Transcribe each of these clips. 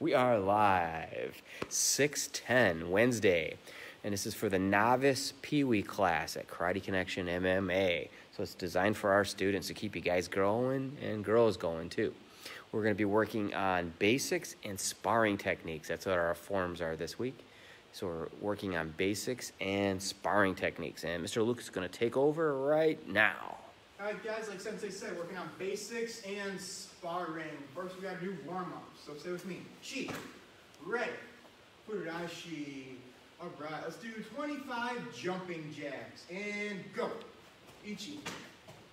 We are live, 610 Wednesday, and this is for the novice Pee Wee class at Karate Connection MMA. So it's designed for our students to keep you guys growing and girls going too. We're going to be working on basics and sparring techniques. That's what our forms are this week. So we're working on basics and sparring techniques, and Mr. Luke is going to take over right now. All right, guys, like Sensei said, working on basics and sparring. First, we gotta do warm-ups, so stay with me. Chi, ready, Furashi. All right, let's do 25 jumping jacks, and go. Ichi,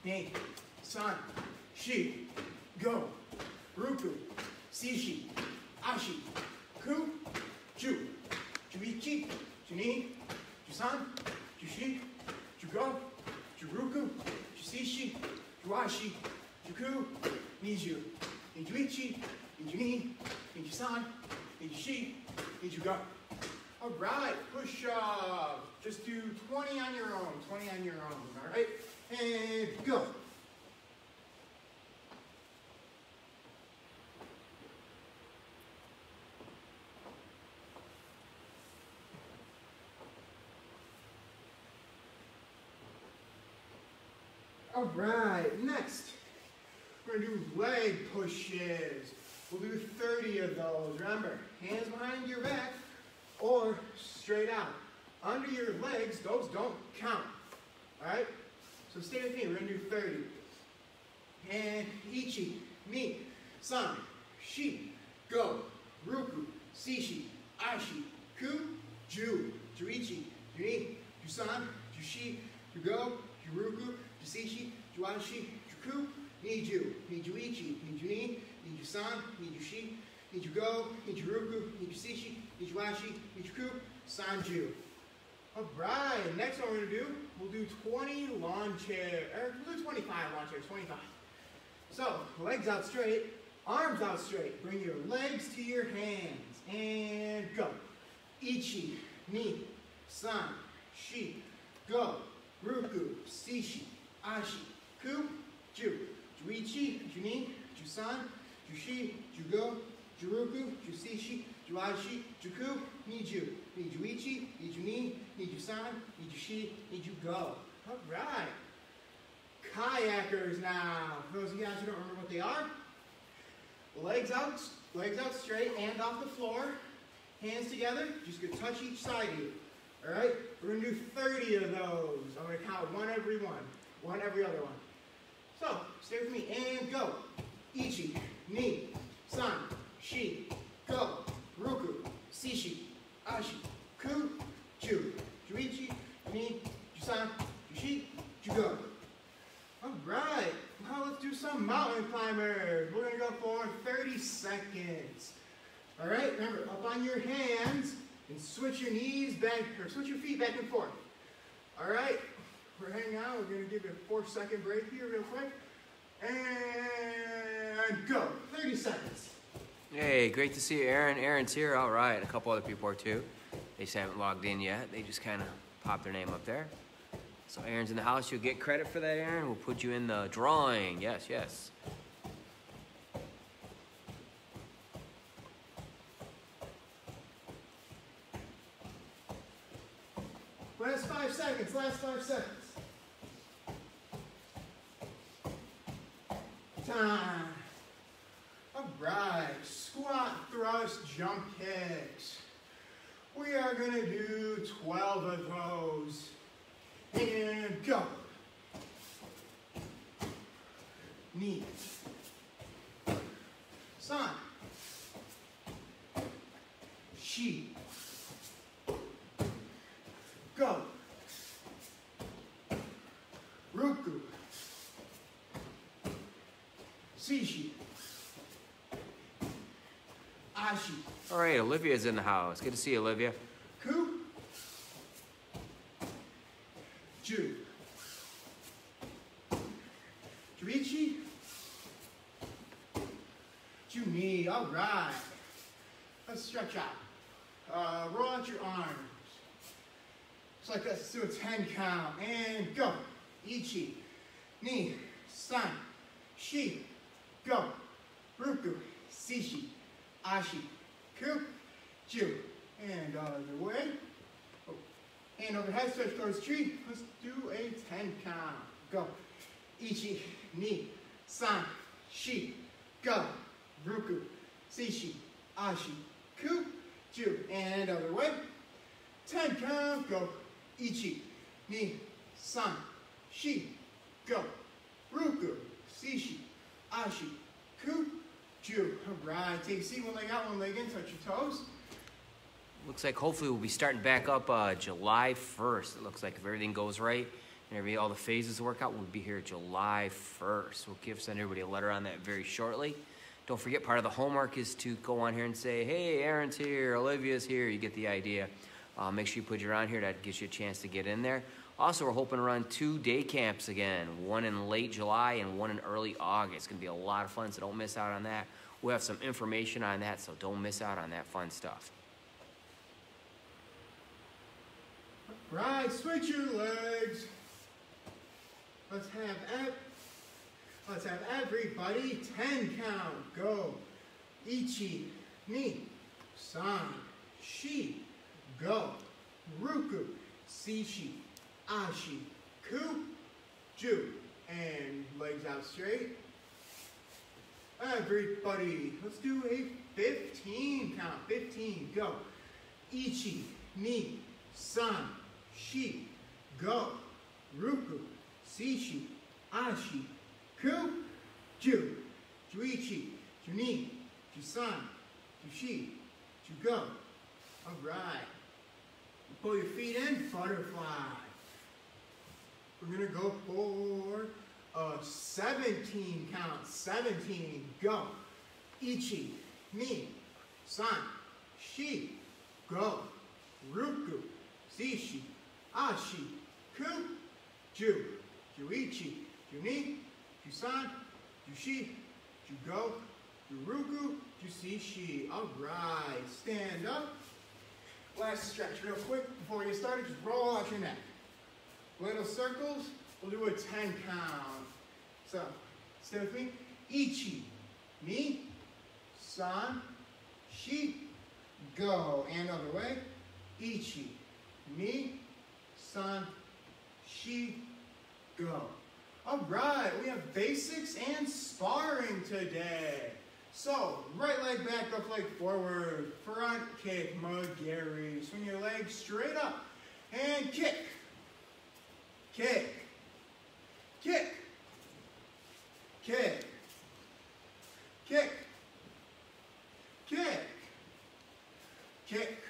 Ne, San, Shi, go. Ruku, Sishi, Ashi, Ku, Ju, Juichi, Juni, Jusan, Jushi, Jugo, Juruku, Jusishi, Juashi, Juku, Niju, Nijuichi, Nijuni, Nijusan, Nijushi, Nijugo. All right, push up. Just do 20 on your own, 20 on your own, all right? And go. All right, next, we're gonna do leg pushes. We'll do 30 of those. Remember, hands behind your back or straight out. Under your legs, those don't count. All right? So stay with me, we're gonna do 30. And Ichi, Mi, San, Shi, Go, Ruku, Sishi, Ashi, Ku, Ju, Juichi, Juni, Jusan, Jushi, Jugo, Juruku, Jusishi, Juashi, Juku, Niju, Nijuichi, Nijuni, Nijusan, Nijushi, Nijugo, Nijuruku, Nijusishi, Nijuashi, Nijuku, Sanju. All right, next one we're gonna do, we'll do 20 lawn chair, or er, we'll do 25 lawn chairs, 25. So, legs out straight, arms out straight. Bring your legs to your hands, and go. Ichi, ni, san, shi, go. Ruku, sishi, ashi, ku, ju. Juichi, junin, jusan, jushi, jugo, juruku, jusishi, juashi, juku, niju. Nijuichi, nijuni, nijusan, nijushi, nijugo. All right. Kayakers now. For those of you guys who don't remember what they are, legs out, legs out straight, and off the floor. Hands together, just gonna touch each side of you. All right, we're gonna do 30 of those. I'm gonna count one every one, one every other one. So, stay with me and go. Ichi, ni, san, shi, go, ruku, sishi, ashi, ku, ju, juichi, ni, jusan, jushi, jugo. All right, now let's do some mountain climbers. We're gonna go for 30 seconds. All right, remember, up on your hands and switch your knees back, or switch your feet back and forth. All right, we're hanging out. We're gonna give you a four second break here real quick. And go, 30 seconds. Hey, great to see you, Aaron. Aaron's here. All right, a couple other people are too. They just haven't logged in yet. They just kind of popped their name up there. So Aaron's in the house. You'll get credit for that, Aaron. We'll put you in the drawing. Yes, yes. Last five seconds, last five seconds. Time. All right, squat, thrust, jump kicks. We are gonna do 12 of those. And go. Knee. San. Shi. Go. Ruku. Sishi. Ashi. All right, Olivia's in the house. Good to see you, Olivia. Ku. Ju. Juichi. Juni. All right. Let's stretch out. Uh, roll out your arms. Just like this. Let's do a 10 count. And go. Ichi. Ni. San. Shi. Go. Ruku. Sishi. Ashi. ku, ju. And other way. Oh. Hand over head, stretch towards tree. Let's do a 10 count. Go. Ichi, ni, san, shi, go. Ruku, sishi, ashi, ku, ju. And other way. 10 count. Go. Ichi, ni, san, shi, go. Ruku, sishi, ashi, ku, ju. All right. Take a seat. One leg out, one leg in. Touch your toes. Looks like hopefully we'll be starting back up uh, July 1st. It looks like if everything goes right and every, all the phases work out, we'll be here July 1st. We'll give send everybody a letter on that very shortly. Don't forget, part of the homework is to go on here and say, hey, Aaron's here, Olivia's here. You get the idea. Uh, make sure you put your on here. That gives you a chance to get in there. Also, we're hoping to run two day camps again, one in late July and one in early August. It's going to be a lot of fun, so don't miss out on that. We'll have some information on that, so don't miss out on that fun stuff. Right, switch your legs. Let's have let's have everybody ten count. Go. Ichi, ni, san, shi, go. Ruku, sishi, ashi, ku, ju. And legs out straight. Everybody, let's do a 15 count. 15, go. Ichi, ni, san, shi, go, ruku, sishi, ashi, ku, ju, juichi, juni, jusan, jushi, jugo. All right. Pull your feet in, butterfly. We're gonna go for a 17 count. 17, go. Ichi, ni, san, shi, go, ruku, sishi, ashi, ku, ju, juichi, juni, jusan, jushi, jugo, juruku, jusishi. All right, stand up. Last stretch real quick before we get started. Just roll out your neck. Little circles. We'll do a 10 count. So, stay with me. Ichi, ni, san, shi, go. And other way. Ichi, ni, san, shi, go. All right, we have basics and sparring today. So, right leg back, left leg forward, front kick, Mae geri. Swing your leg straight up, and kick, kick, kick, kick, kick, kick, kick.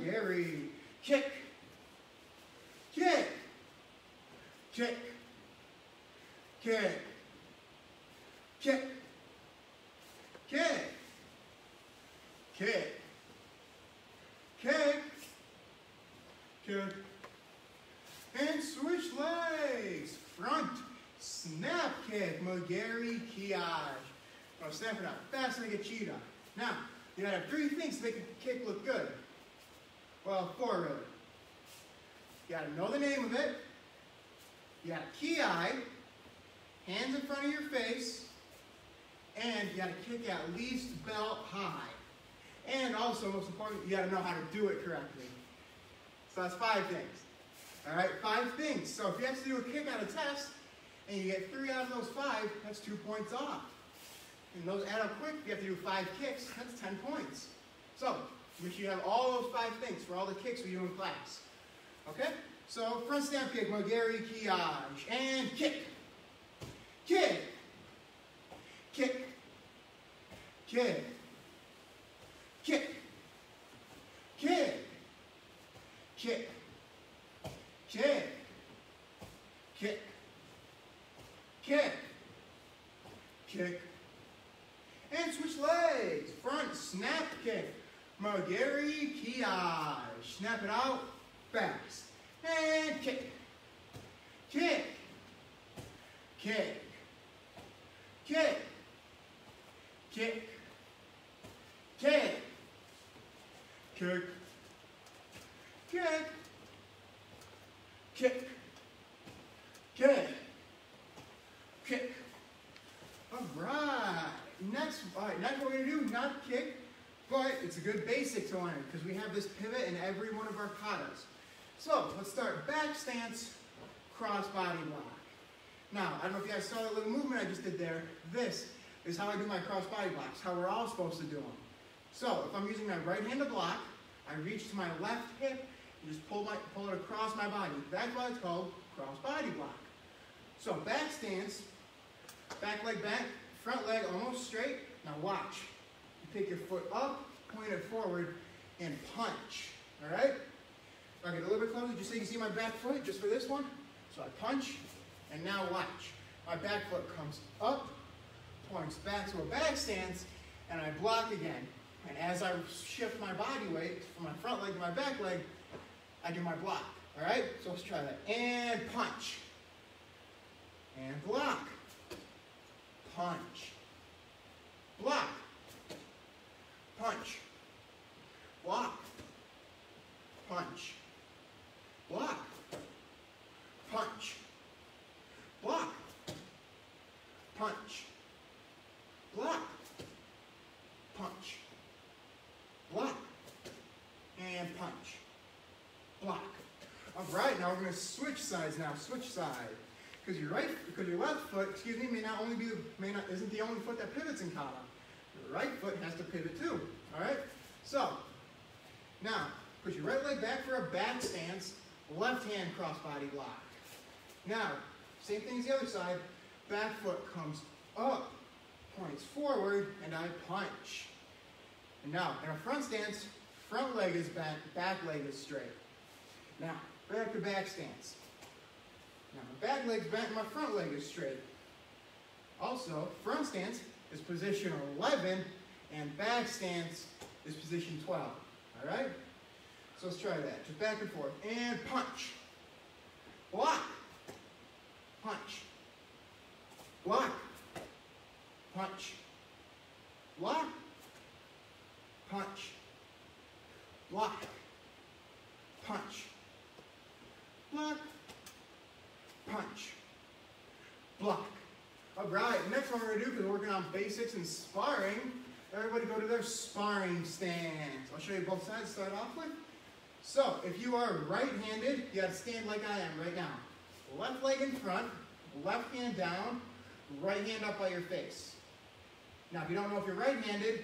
Front kick, Kick, kick, kick, kick, kick, kick, kick, kick. And switch legs. Front, snap kick, Magari Kiage. Now oh, snap it out fast like a cheetah. Now, you gotta have three things to make a kick look good. Well, four really. You gotta know the name of it. You gotta kiai, hands in front of your face, and you gotta kick at least belt high. And also, most important, you gotta know how to do it correctly. So that's five things. All right, five things. So if you have to do a kick on a test, and you get three out of those five, that's two points off. And those add up quick. If you have to do five kicks, that's 10 points. Make sure you have all those five things for all the kicks we do in class. Okay? So, front snap kick, Mae geri keage. And kick. Kick. Kick. Kick. Kick. Kick. Kick. Kick. Kick. Kick. Kick. And switch legs. Front snap kick. Magari Kiage. Snap it out fast. And kick. Kick. Kick. Kick. Kick. Kick. Kick. kick, kick, kick, kick. All right, next, all right, next what we're gonna do, not kick, but it's a good basic to learn because we have this pivot in every one of our katas. So let's start back stance, cross body block. Now, I don't know if you guys saw that little movement I just did there. This is how I do my cross body blocks, how we're all supposed to do them. So if I'm using my right hand to block, I reach to my left hip and just pull, my, pull it across my body. That's why it's called cross body block. So back stance, back leg back, front leg almost straight. Now watch. You take your foot up, point it forward, and punch. All right? I'll get a little bit closer just so you can see my back foot, just for this one. So I punch, and now watch. My back foot comes up, points back to a back stance, and I block again. And as I shift my body weight from my front leg to my back leg, I do my block. All right? So let's try that. And punch. And block. Punch. Block. Punch. Block. Punch. Block. Punch. Block. Punch. Block. Punch. Block. And punch. Block. All right, now we're going to switch sides now. Switch side. Because your right, because your left foot, excuse me, may not only be, may not, isn't the only foot that pivots in kata. Right foot has to pivot too. All right. So now put your right leg back for a back stance. Left hand cross body block. Now same thing as the other side. Back foot comes up, points forward, and I punch. And now in a front stance, front leg is back, back leg is straight. Now back to back stance. Now my back leg's bent, and my front leg is straight. Also, front stance is position 11, and back stance is position 12. All right? So let's try that. Just back and forth. And punch. Block. Punch. Block. Punch. Block. Punch. Block. Punch. Block punch, block. All right, next one we're gonna do, because we're working on basics and sparring, everybody go to their sparring stance. I'll show you both sides start off with. So, if you are right-handed, you gotta stand like I am right now. Left leg in front, left hand down, right hand up by your face. Now, if you don't know if you're right-handed,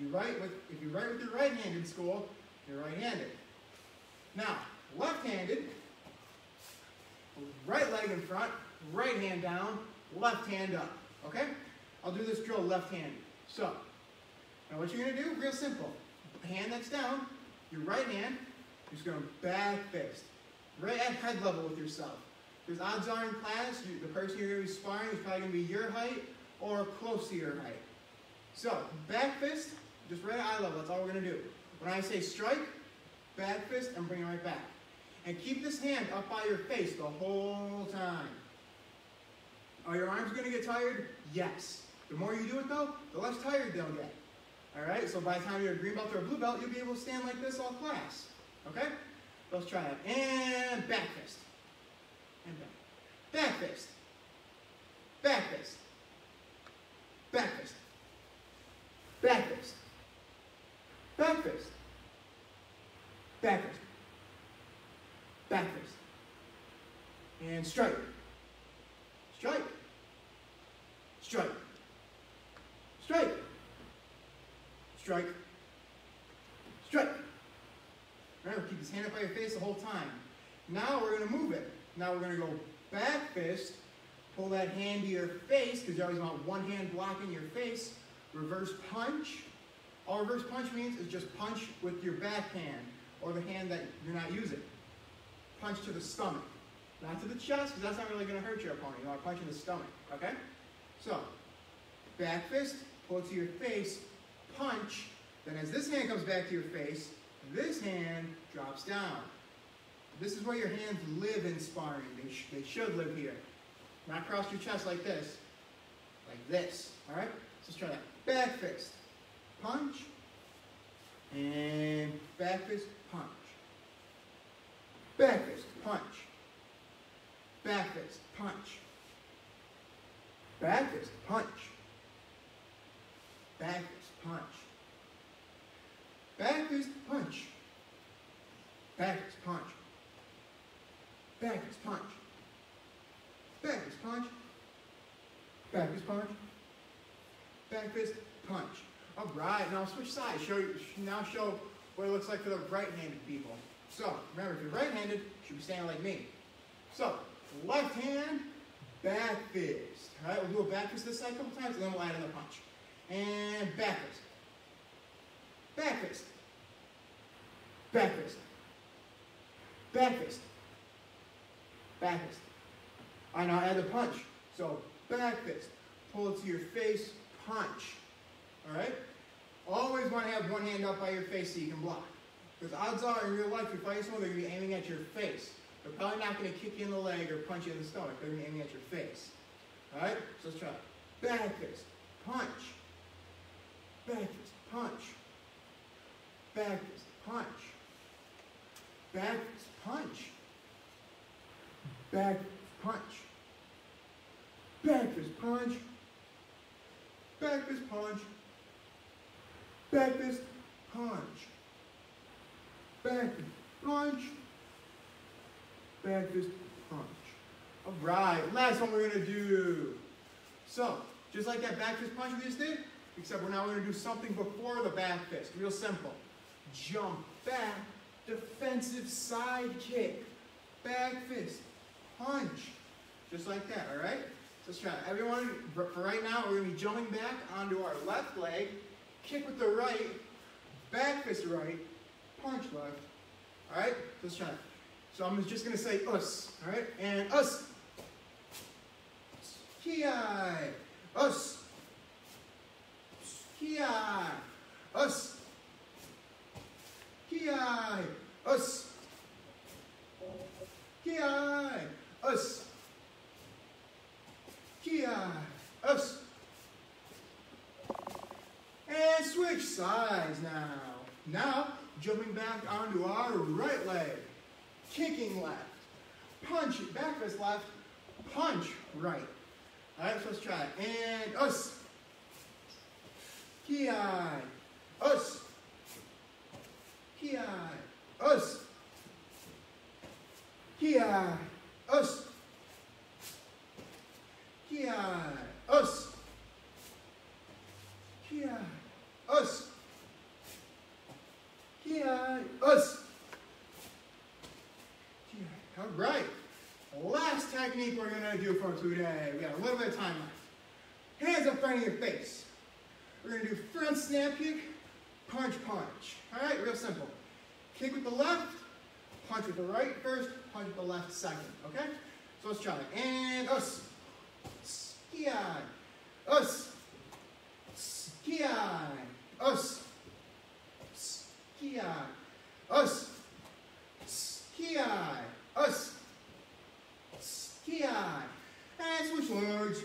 you write with, if you write with your right hand in school, you're right-handed. Now, left-handed, right leg in front, right hand down, left hand up. Okay? I'll do this drill left-handed. So, now what you're going to do, real simple. Hand that's down, your right hand, you're just going to back fist. Right at head level with yourself. Because odds are in class, you, the person you're going to be sparring is probably going to be your height or close to your height. So, back fist, just right at eye level, that's all we're going to do. When I say strike, back fist, and bring it right back. And keep this hand up by your face the whole time. Are your arms going to get tired? Yes. The more you do it though, the less tired they'll get. Alright, so by the time you're a green belt or a blue belt, you'll be able to stand like this all class. Okay? Let's try it. And back fist. And back. Back fist. Back fist. Back fist. Back fist. Back fist. Back fist. Back fist. And. Strike. Strike. Strike. Strike. Strike. Remember, keep his hand up by your face the whole time. Now we're going to move it. Now we're going to go back fist, pull that hand to your face, because you always want one hand blocking your face. Reverse punch. All reverse punch means is just punch with your back hand, or the hand that you're not using. Punch to the stomach. Not to the chest, because that's not really going to hurt your opponent. You want to punch in the stomach, okay? So, back fist, pull it to your face, punch, then as this hand comes back to your face, this hand drops down. This is where your hands live inspiring. They, sh they should live here. Not across your chest like this, like this, all right? So let's try that. Back fist, punch, and back fist, punch. Back fist, punch. Back fist, punch. Back fist, punch. Back fist, punch. Back fist, punch. Back fist, punch. Back fist, punch. Back fist, punch. Back fist, punch. All right, now I'll switch sides. Show you, now show what it looks like for the right-handed people. So, remember, if you're right-handed, you should be standing like me. So, left hand, back fist. All right, we'll do a back fist this side a couple times, and then we'll add in the punch. And back fist. Back fist. Back fist. Back fist. Back fist. I now add the punch. So, back fist. Pull it to your face, punch. All right? Always want to have one hand up by your face so you can block. Because odds are in real life, you fight someone, they're going to be aiming at your face. They're probably not going to kick you in the leg or punch you in the stomach. They're going to be aiming at your face. All right? So let's try it. Back fist, punch. Back fist, punch. Back fist, punch. Back fist, punch. Back fist, punch. Back fist, punch. Back fist, punch. Back fist, punch. Back fist, punch. Back fist, punch. All right, last one we're gonna do. So, just like that back fist punch we just did, except we're now gonna do something before the back fist. Real simple. Jump back, defensive side kick, back fist, punch. Just like that, all right? So let's try it. Everyone, for right now, we're gonna be jumping back onto our left leg, kick with the right, back fist right, punch left. All right, let's try it. So I'm just gonna say us, all right, and us. Ki, us. Ki, us. Ki, us. Ki, us. Ki, us. And switch sides now. Now, jumping back onto our right leg. Kicking left. Punch. Back fist left. Punch right. All right, so let's try it. And us. Ki, us. Ki, us. Ki, us. Ki, us. Ki, us. Ki, us. All right. Last technique we're gonna do for today. We got a little bit of time left. Hands up front of your face. We're gonna do front snap kick, punch, punch. All right, real simple. Kick with the left, punch with the right first, punch with the left second. Okay? So let's try it. And us. Ski Us. Ski Us. Ski Us. Ski Us. Ski And switch legs.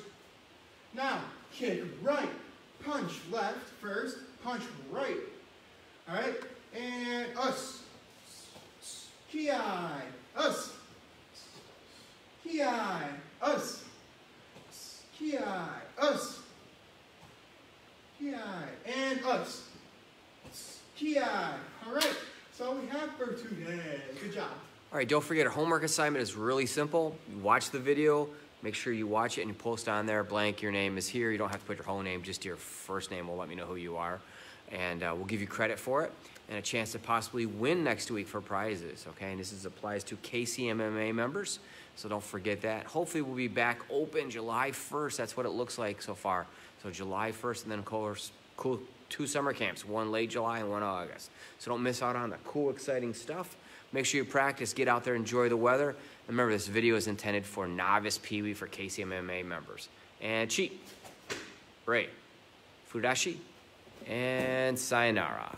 Now, kick right, punch left first, punch right. All right, and us. Ki, us. Ki, us. Ki, us. Ki, and us. Ki. All right, so we have for today. Good job. All right, don't forget our homework assignment is really simple. Watch the video, make sure you watch it and post on there blank your name is here. You don't have to put your whole name, just your first name will let me know who you are. And uh, we'll give you credit for it and a chance to possibly win next week for prizes, okay? And this is, applies to KCMMA members, so don't forget that. Hopefully we'll be back open July 1st. That's what it looks like so far. So July 1st and then of course, cool two summer camps, one late July and one August. So don't miss out on the cool, exciting stuff. Make sure you practice, get out there, enjoy the weather. Remember, this video is intended for novice Pee Wee for KCMMA members. And cheat, Ray, Fudashi, and Sayonara.